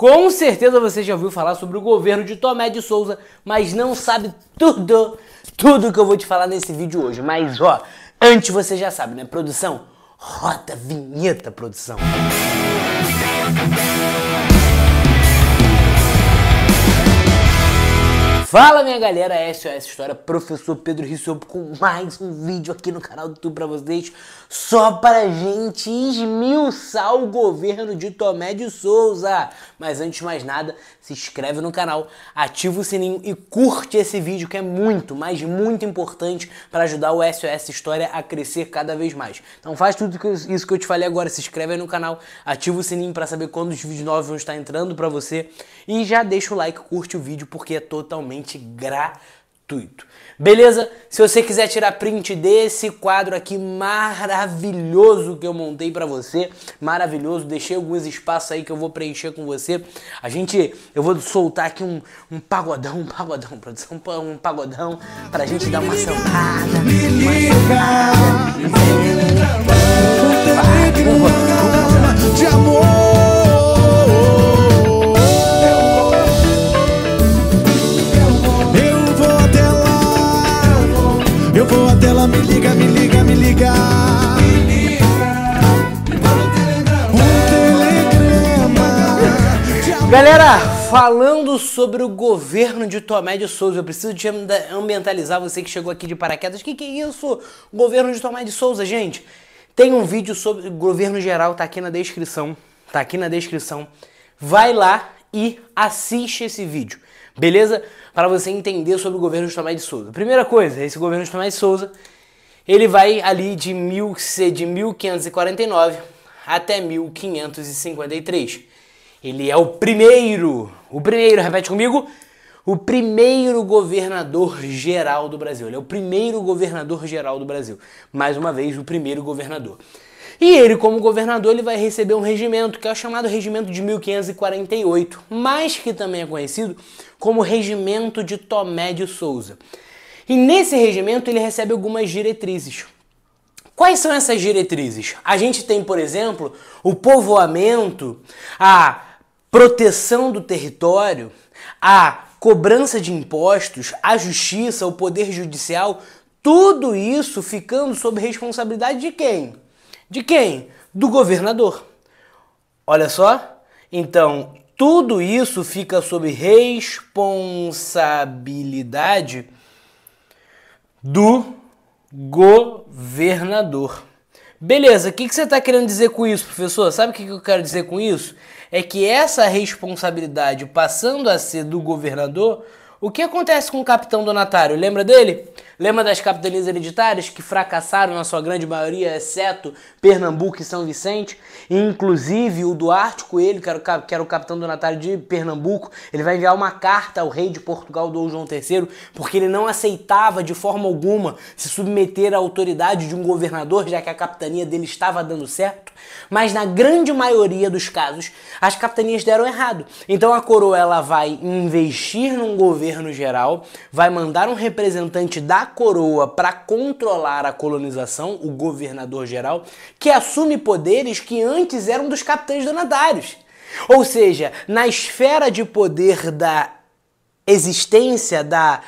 Com certeza você já ouviu falar sobre o governo de Tomé de Souza, mas não sabe tudo, tudo que eu vou te falar nesse vídeo hoje. Mas ó, antes você já sabe, né? Produção, roda vinheta, produção. Fala minha galera, essa é história, professor Pedro Rissopo com mais um vídeo aqui no canal do YouTube pra vocês, só para gente esmiuçar o governo de Tomé de Souza. Mas antes de mais nada, se inscreve no canal, ativa o sininho e curte esse vídeo que é muito, mas muito importante para ajudar o SOS História a crescer cada vez mais. Então faz tudo isso que eu te falei agora, se inscreve aí no canal, ativa o sininho para saber quando os vídeos novos vão estar entrando para você e já deixa o like, curte o vídeo porque é totalmente totalmente gratuito. Beleza? Se você quiser tirar print desse quadro aqui maravilhoso que eu montei para você, maravilhoso, deixei alguns espaços aí que eu vou preencher com você. A gente, eu vou soltar aqui um, um pagodão, um pagodão, produção, um pagodão pra gente dar uma sambada. Uma sambada. De amor. Galera, falando sobre o governo de Tomé de Souza, eu preciso de ambientalizar você que chegou aqui de paraquedas. Que, que é isso? Governo de Tomé de Souza, gente. Tem um vídeo sobre o governo geral, tá aqui na descrição. Tá aqui na descrição. Vai lá e assiste esse vídeo, beleza? Para você entender sobre o governo de Tomé de Souza. Primeira coisa, esse governo de Tomé de Souza, ele vai ali de, mil, de 1549 até 1553. Ele é o primeiro, o primeiro, repete comigo, o primeiro governador geral do Brasil. Ele é o primeiro governador geral do Brasil. Mais uma vez, o primeiro governador. E ele, como governador, ele vai receber um regimento, que é o chamado Regimento de 1548, mas que também é conhecido como Regimento de Tomé de Souza. E nesse regimento ele recebe algumas diretrizes. Quais são essas diretrizes? A gente tem, por exemplo, o povoamento, a proteção do território, a cobrança de impostos, a justiça, o poder judicial, tudo isso ficando sob responsabilidade de quem? De quem? Do governador. Olha só. Então, tudo isso fica sob responsabilidade do governador. Beleza, o que, que você está querendo dizer com isso, professor? Sabe o que, que eu quero dizer com isso? É que essa responsabilidade passando a ser do governador, o que acontece com o capitão donatário? Lembra dele? Lembra das capitanias hereditárias que fracassaram na sua grande maioria, exceto Pernambuco e São Vicente? inclusive o Duarte Coelho, que era, o, que era o capitão donatário de Pernambuco, ele vai enviar uma carta ao rei de Portugal, Dom João III, porque ele não aceitava de forma alguma se submeter à autoridade de um governador, já que a capitania dele estava dando certo. Mas na grande maioria dos casos, as capitanias deram errado. Então a coroa ela vai investir num governo geral, vai mandar um representante da coroa para controlar a colonização, o governador geral, que assume poderes que antes eram dos capitães donatários. Ou seja, na esfera de poder da existência da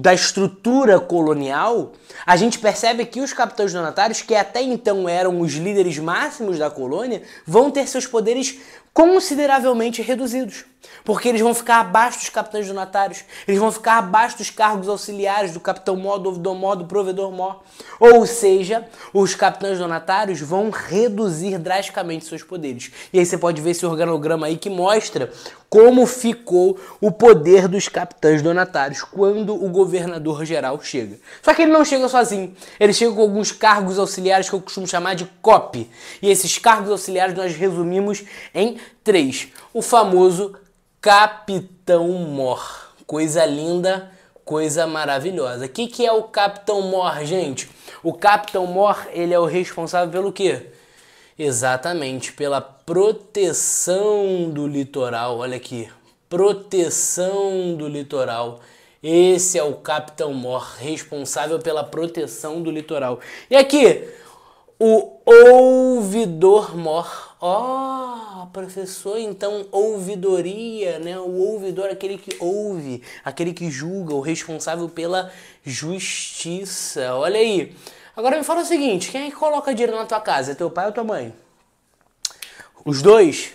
da estrutura colonial, a gente percebe que os capitães donatários, que até então eram os líderes máximos da colônia, vão ter seus poderes consideravelmente reduzidos. Porque eles vão ficar abaixo dos capitães donatários, eles vão ficar abaixo dos cargos auxiliares do capitão mó, do ouvidor mó, do provedor mó. Ou seja, os capitães donatários vão reduzir drasticamente seus poderes. E aí você pode ver esse organograma aí que mostra como ficou o poder dos capitães donatários quando o governador geral chega. Só que ele não chega sozinho, ele chega com alguns cargos auxiliares que eu costumo chamar de COP. E esses cargos auxiliares nós resumimos em três: o famoso Capitão Mor. Coisa linda, coisa maravilhosa. O que, que é o Capitão Mor, gente? O Capitão Mor, ele é o responsável pelo quê? Exatamente, pela proteção do litoral. Olha aqui, proteção do litoral. Esse é o Capitão Mor, responsável pela proteção do litoral. E aqui, o ouvidor mor Ó, oh, professor, então ouvidoria, né? O ouvidor, aquele que ouve, aquele que julga, o responsável pela justiça. Olha aí. Agora me fala o seguinte: quem é que coloca dinheiro na tua casa? É teu pai ou tua mãe? Os dois?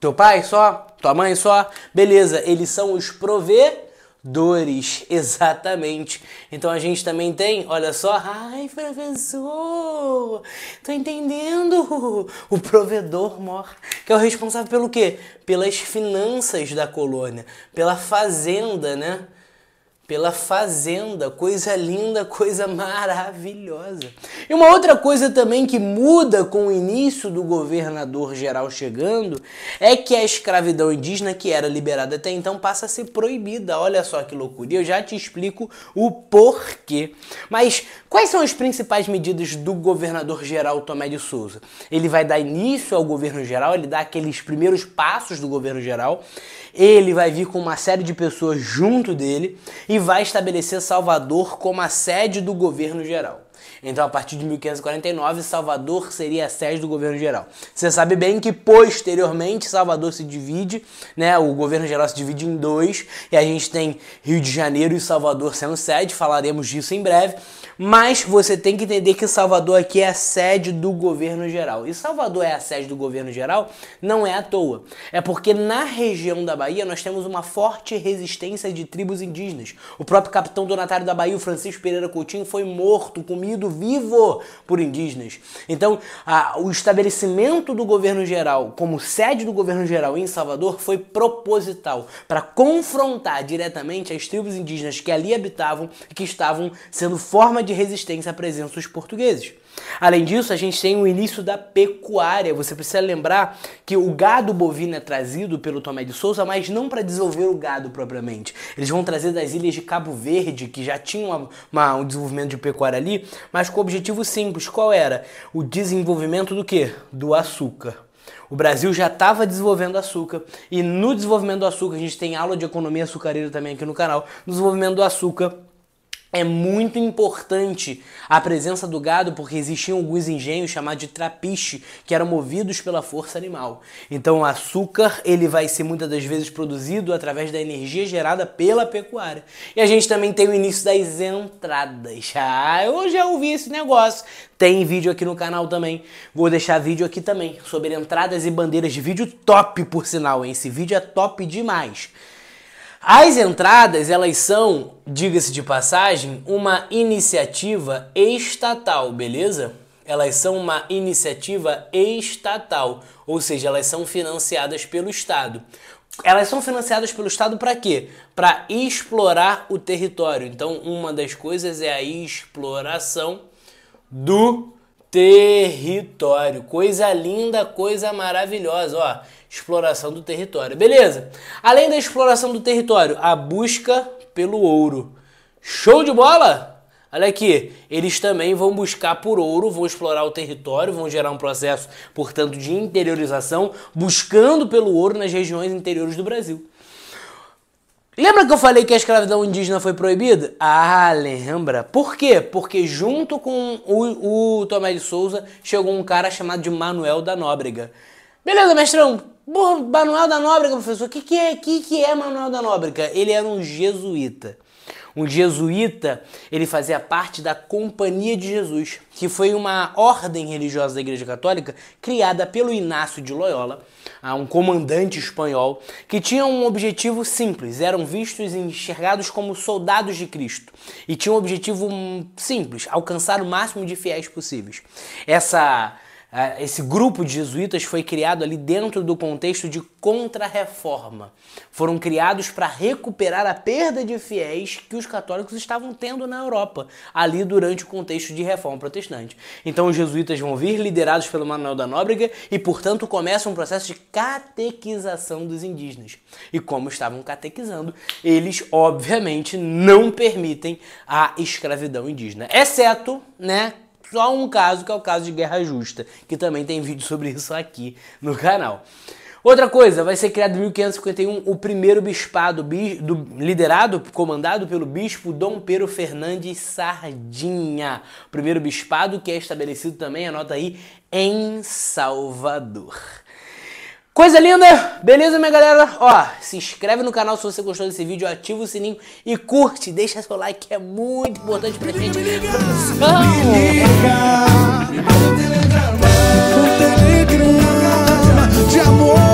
Teu pai só? Tua mãe só? Beleza, eles são os provedores dores, exatamente. Então a gente também tem, olha só, ai professor, tô entendendo, o provedor mor, que é o responsável pelo quê? Pelas finanças da colônia, pela fazenda, né? Pela fazenda, coisa linda, coisa maravilhosa. E uma outra coisa também que muda com o início do governador geral chegando é que a escravidão indígena que era liberada até então passa a ser proibida. Olha só que loucura. E eu já te explico o porquê. Mas quais são as principais medidas do governador geral Tomé de Souza? Ele vai dar início ao governo geral, ele dá aqueles primeiros passos do governo geral. Ele vai vir com uma série de pessoas junto dele e vai estabelecer Salvador como a sede do governo geral. Então, a partir de 1549, Salvador seria a sede do governo geral. Você sabe bem que posteriormente Salvador se divide, né? O governo geral se divide em dois e a gente tem Rio de Janeiro e Salvador sendo sede. Falaremos disso em breve. Mas você tem que entender que Salvador aqui é a sede do governo geral. E Salvador é a sede do governo geral não é à toa. É porque na região da Bahia nós temos uma forte resistência de tribos indígenas. O próprio capitão donatário da Bahia, Francisco Pereira Coutinho, foi morto, comido vivo por indígenas. Então, a, o estabelecimento do governo geral como sede do governo geral em Salvador foi proposital para confrontar diretamente as tribos indígenas que ali habitavam e que estavam sendo forma de resistência à presença dos portugueses. Além disso, a gente tem o início da pecuária. Você precisa lembrar que o gado bovino é trazido pelo Tomé de Souza, mas não para desenvolver o gado propriamente. Eles vão trazer das ilhas de Cabo Verde, que já tinham uma, uma, um desenvolvimento de pecuária ali, mas com o objetivo simples. Qual era? O desenvolvimento do quê? Do açúcar. O Brasil já estava desenvolvendo açúcar e no desenvolvimento do açúcar, a gente tem aula de economia açucareira também aqui no canal, no desenvolvimento do açúcar é muito importante a presença do gado porque existiam alguns engenhos chamados de trapiche que eram movidos pela força animal. Então o açúcar ele vai ser muitas das vezes produzido através da energia gerada pela pecuária. E a gente também tem o início das entradas. Ah, eu já ouvi esse negócio. Tem vídeo aqui no canal também. Vou deixar vídeo aqui também sobre entradas e bandeiras de vídeo top por sinal. Hein? Esse vídeo é top demais. As entradas, elas são, diga-se de passagem, uma iniciativa estatal, beleza? Elas são uma iniciativa estatal, ou seja, elas são financiadas pelo Estado. Elas são financiadas pelo Estado para quê? Para explorar o território. Então, uma das coisas é a exploração do território. Coisa linda, coisa maravilhosa, ó exploração do território. Beleza? Além da exploração do território, a busca pelo ouro. Show de bola? Olha aqui, eles também vão buscar por ouro, vão explorar o território, vão gerar um processo, portanto, de interiorização, buscando pelo ouro nas regiões interiores do Brasil. Lembra que eu falei que a escravidão indígena foi proibida? Ah, lembra. Por quê? Porque junto com o, o Tomé de Souza chegou um cara chamado de Manuel da Nóbrega. Beleza, mestrão? Manuel da Nóbrega, professor, o que, que, é, que, que é Manuel da Nóbrega? Ele era um jesuíta. Um jesuíta, ele fazia parte da Companhia de Jesus, que foi uma ordem religiosa da Igreja Católica criada pelo Inácio de Loyola, um comandante espanhol, que tinha um objetivo simples, eram vistos e enxergados como soldados de Cristo, e tinha um objetivo simples, alcançar o máximo de fiéis possíveis. Essa esse grupo de jesuítas foi criado ali dentro do contexto de contra-reforma. Foram criados para recuperar a perda de fiéis que os católicos estavam tendo na Europa, ali durante o contexto de reforma protestante. Então os jesuítas vão vir liderados pelo Manuel da Nóbrega e, portanto, começa um processo de catequização dos indígenas. E como estavam catequizando, eles obviamente não permitem a escravidão indígena, exceto, né, só um caso que é o caso de Guerra Justa, que também tem vídeo sobre isso aqui no canal. Outra coisa, vai ser criado em 1551 o primeiro bispado, bi, do, liderado, comandado pelo bispo Dom Pedro Fernandes Sardinha. Primeiro bispado que é estabelecido também, anota aí, em Salvador. Coisa linda! Beleza, minha galera? Ó, se inscreve no canal se você gostou desse vídeo, ativa o sininho e curte, deixa seu like que é muito importante pra gente. Me liga, me liga, me manda um telegrama, um telegrama de amor.